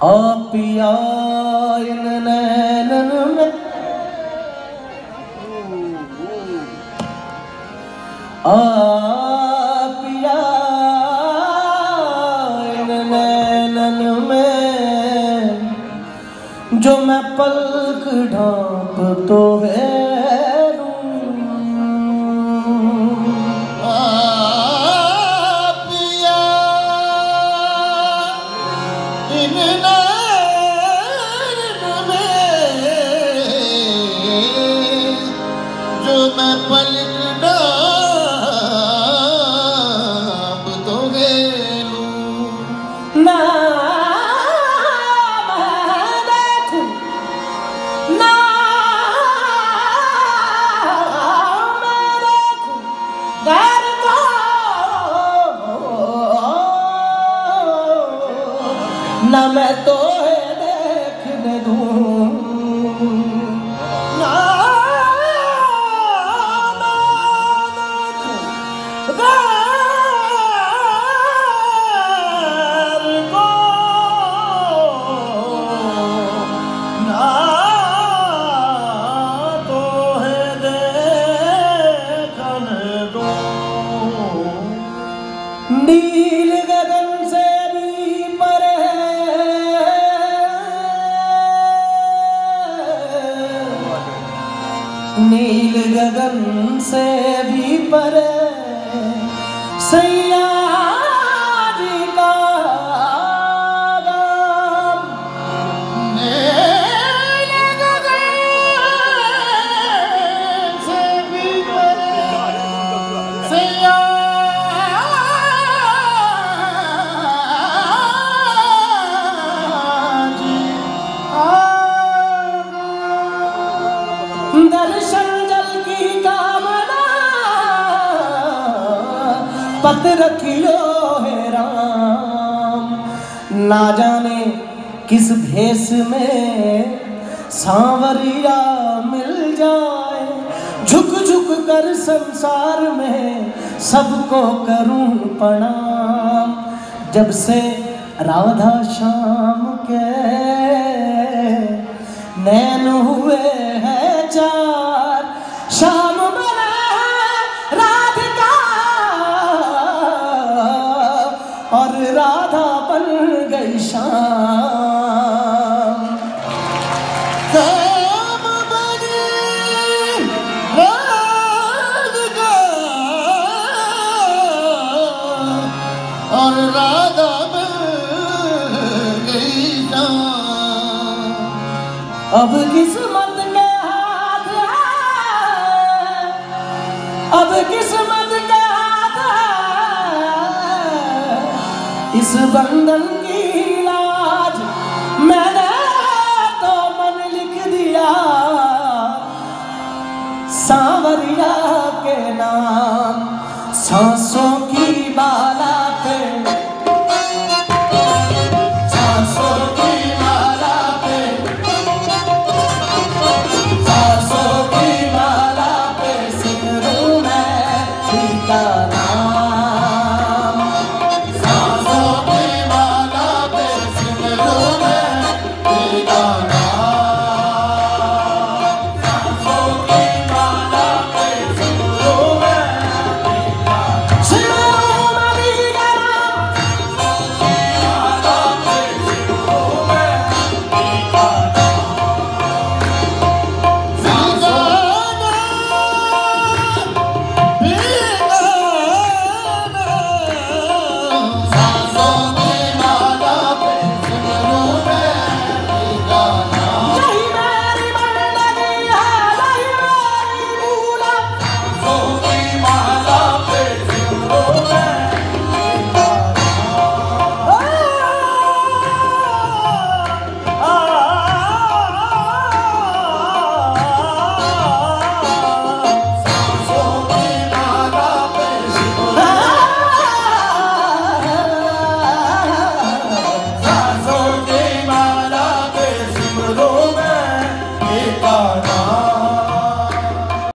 पिया इन नैनन में आ पिया इन नैनन में जो मैं पलक ढांप तो है पिया इन मैं पलक डाब तो गेलूं ना मैं देखूं, ना मैं देखूं, गैर को, ना मैं तो नील गगन से भी पर पत रखियो है राम। ना जाने किस भेष में सांवरिया मिल जाए। झुक झुक कर संसार में सबको करूँ प्रणाम। जब से राधा श्याम के बन गई शाम काम बनी राधिका और राधा बन गई शाम। अब किस्मत इस बंधन की लाज मैंने तो मन लिख दिया। सांवरिया के नाम, सांसों की बाला पे सांसों की